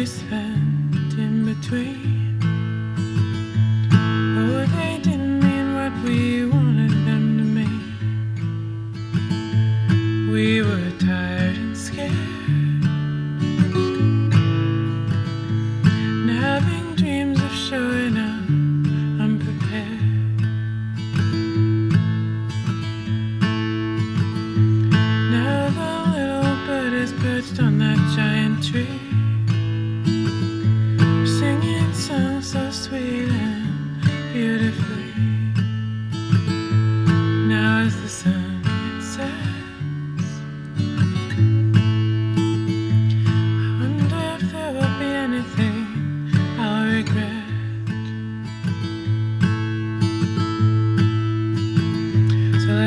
always spent in between.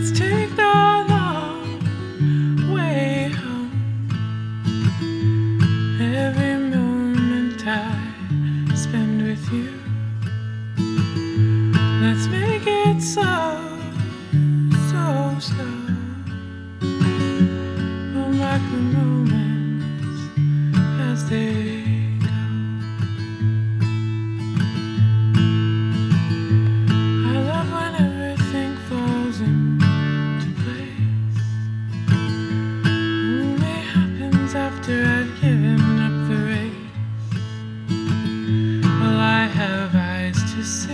Let's take the long way home. Every moment I spend with you, let's make it so, so slow.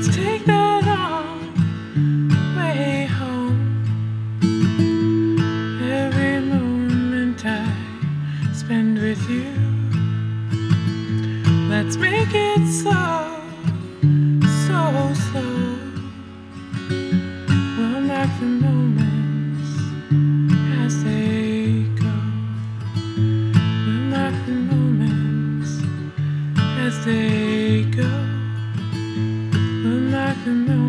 Let's take that long way home. Every moment I spend with you. Let's make it slow, so slow. We'll mark the moments as they go. We'll mark the moments as they go even know.